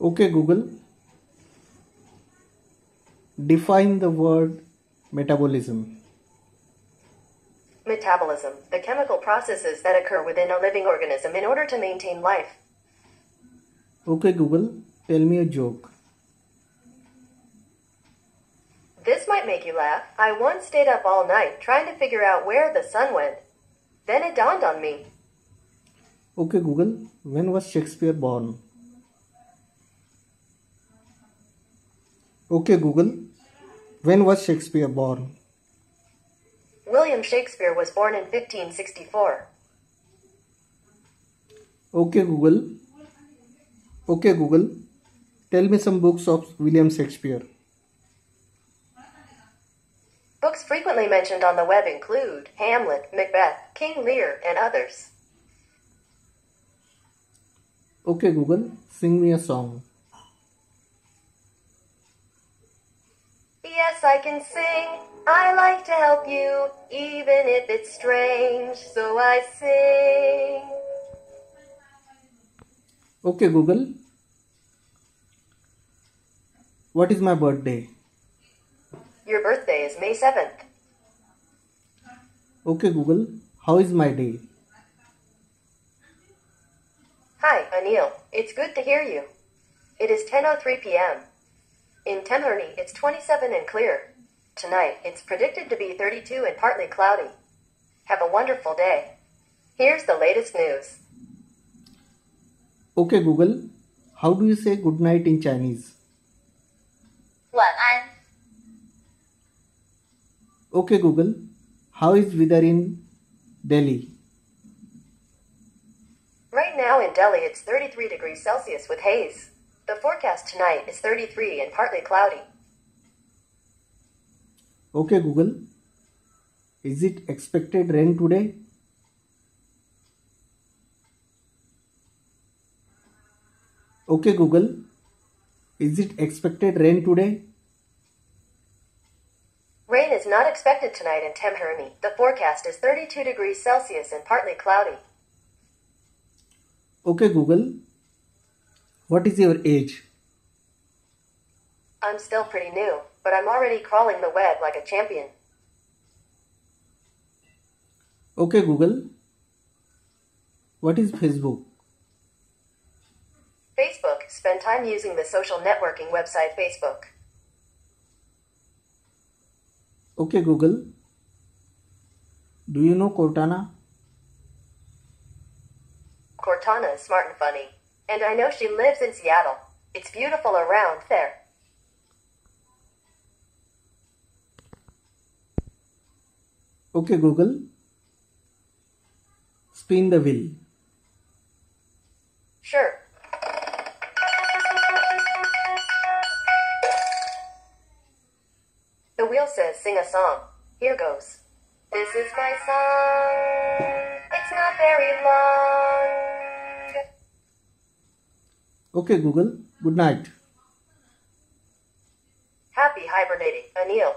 Okay Google. Define the word metabolism. Metabolism, the chemical processes that occur within a living organism in order to maintain life. Okay Google. Tell me a joke. This might make you laugh. I once stayed up all night trying to figure out where the sun went. Then it dawned on me. Okay Google. When was Shakespeare born? Okay Google. When was Shakespeare born? William Shakespeare was born in 1564. Okay Google. Okay Google. Tell me some books of William Shakespeare. Books frequently mentioned on the web include Hamlet, Macbeth, King Lear, and others. Okay Google. Sing me a song. Yes, I can sing. I like to help you, even if it's strange, so I sing. Okay Google. What is my birthday? Your birthday is May 7th. Okay Google. How is my day? Hi, Anil. It's good to hear you. It is 10:03 p.m. In Tembhurni, it's 27 and clear. Tonight, it's predicted to be 32 and partly cloudy. Have a wonderful day. Here's the latest news. Okay Google. How do you say good night in Chinese? 晚安. Okay Google. How is weather in Delhi? Right now in Delhi, it's 33 degrees Celsius with haze. The forecast tonight is 33 and partly cloudy. Okay Google. Is it expected rain today? Okay Google. Is it expected rain today? Rain is not expected tonight in Tembhurni. The forecast is 32 degrees Celsius and partly cloudy. Okay Google. What is your age? I'm still pretty new, but I'm already crawling the web like a champion. Okay Google. What is Facebook? Facebook, spend time using the social networking website Facebook. Okay Google. Do you know Cortana? Cortana is smart and funny, and I know she lives in Seattle. It's beautiful around there. Okay Google. Spin the wheel. Sure. The wheel says sing a song. Here goes. This is my song. It's not very long. Okay Google. Good night. Happy hibernating, Anil.